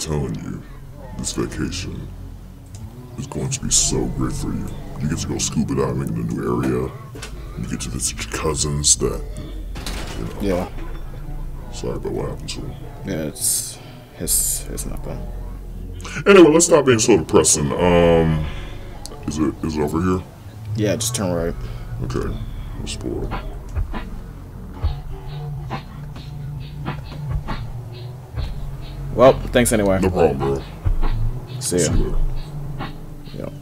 telling you, this vacation is going to be so great for you. You get to go scuba diving in a new area. You get to visit your cousins that, you know. Yeah. Sorry about what happened to them. Yeah, it's it's it's nothing. Anyway, let's stop being so depressing. Um, is it is it over here? Yeah, just turn right. Okay, let's pull. Well, thanks anyway. No problem, bro. See See ya. you. Yep.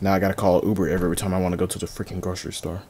Now I gotta call Uber every time I want to go to the freaking grocery store.